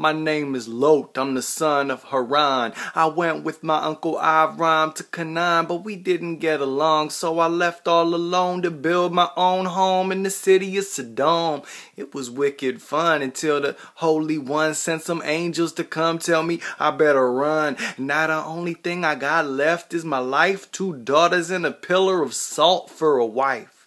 My name is Lot, I'm the son of Haran. I went with my uncle Avram to Canaan, but we didn't get along, so I left all alone to build my own home in the city of Sodom. It was wicked fun until the Holy One sent some angels to come tell me I better run. Now the only thing I got left is my life, two daughters, and a pillar of salt for a wife.